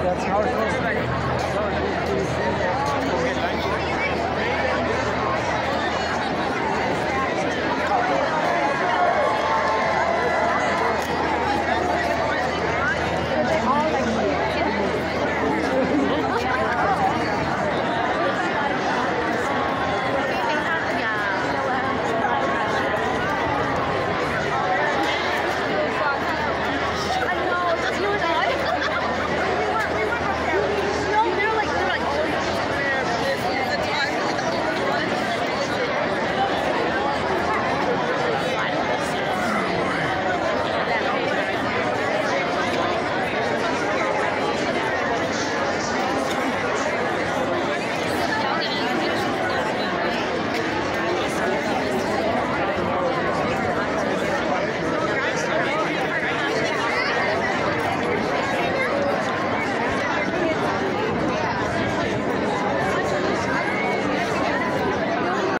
that's how it feels.